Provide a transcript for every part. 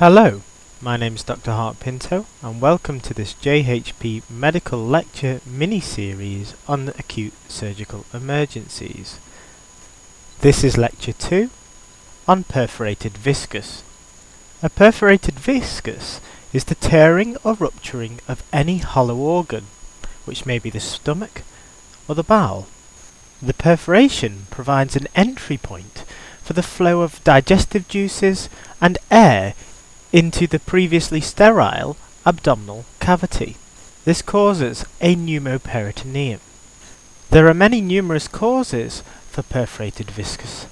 Hello, my name is Dr. Hart Pinto and welcome to this JHP medical lecture mini-series on acute surgical emergencies. This is lecture 2 on perforated viscus. A perforated viscus is the tearing or rupturing of any hollow organ, which may be the stomach or the bowel. The perforation provides an entry point for the flow of digestive juices and air into the previously sterile abdominal cavity. This causes a pneumoperitoneum. There are many numerous causes for perforated viscus,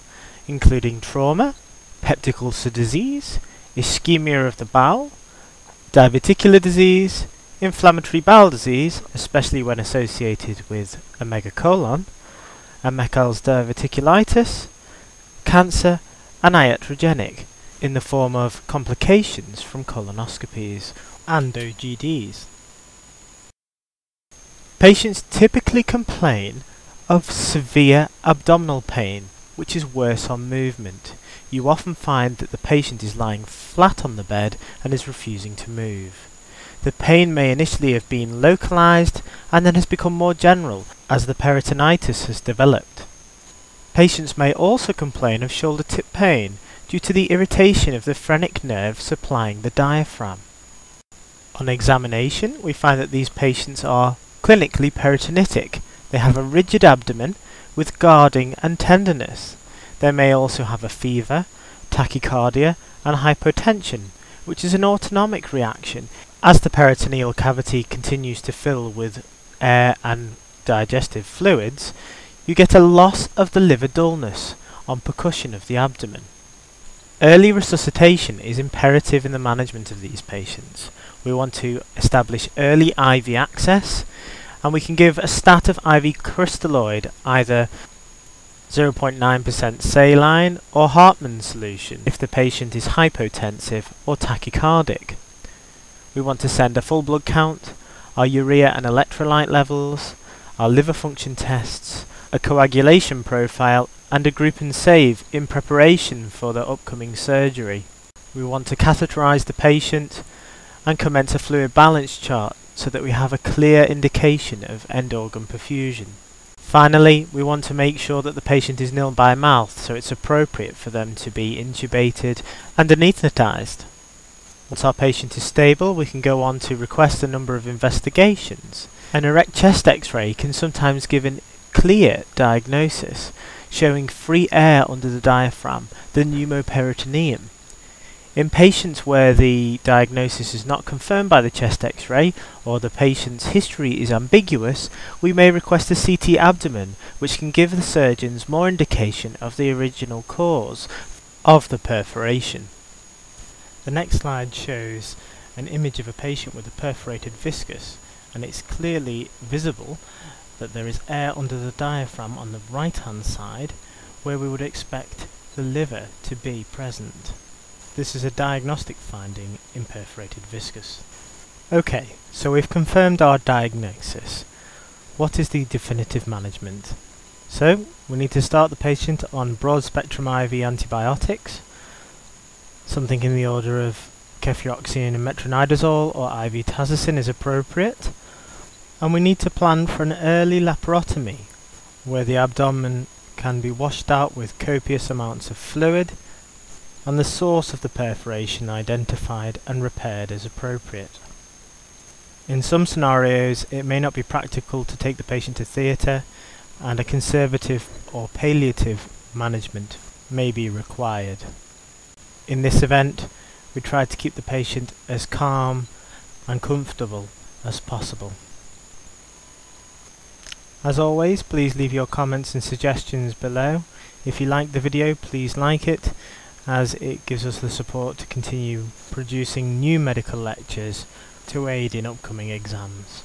including trauma, peptic ulcer disease, ischemia of the bowel, diverticular disease, inflammatory bowel disease, especially when associated with a megacolon, and Meckel's diverticulitis, cancer, and iatrogenic in the form of complications from colonoscopies and OGDs. Patients typically complain of severe abdominal pain, which is worse on movement. You often find that the patient is lying flat on the bed and is refusing to move. The pain may initially have been localized and then has become more general as the peritonitis has developed. Patients may also complain of shoulder tip pain due to the irritation of the phrenic nerve supplying the diaphragm. On examination, we find that these patients are clinically peritonitic. They have a rigid abdomen with guarding and tenderness. They may also have a fever, tachycardia, and hypotension, which is an autonomic reaction as the peritoneal cavity continues to fill with air and digestive fluids, you get a loss of the liver dullness on percussion of the abdomen. Early resuscitation is imperative in the management of these patients. We want to establish early IV access and we can give a stat of IV crystalloid either 0.9% saline or Hartmann solution if the patient is hypotensive or tachycardic. We want to send a full blood count, our urea and electrolyte levels, our liver function tests, a coagulation profile and a group and save in preparation for the upcoming surgery. We want to catheterize the patient and commence a fluid balance chart so that we have a clear indication of end organ perfusion. Finally, we want to make sure that the patient is nil by mouth so it's appropriate for them to be intubated and anaesthetized. Once our patient is stable, we can go on to request a number of investigations. An erect chest x-ray can sometimes give a clear diagnosis, showing free air under the diaphragm, the pneumoperitoneum. In patients where the diagnosis is not confirmed by the chest x-ray or the patient's history is ambiguous, we may request a CT abdomen which can give the surgeons more indication of the original cause of the perforation. The next slide shows an image of a patient with a perforated viscus and it's clearly visible that there is air under the diaphragm on the right hand side where we would expect the liver to be present. This is a diagnostic finding in perforated viscus. Okay, so we've confirmed our diagnosis. What is the definitive management? So, we need to start the patient on broad spectrum IV antibiotics something in the order of cefuroxime and metronidazole or IV tazocin is appropriate. And we need to plan for an early laparotomy where the abdomen can be washed out with copious amounts of fluid and the source of the perforation identified and repaired as appropriate. In some scenarios it may not be practical to take the patient to theatre and a conservative or palliative management may be required. In this event, we try to keep the patient as calm and comfortable as possible. As always, please leave your comments and suggestions below. If you like the video, please like it, as it gives us the support to continue producing new medical lectures to aid in upcoming exams.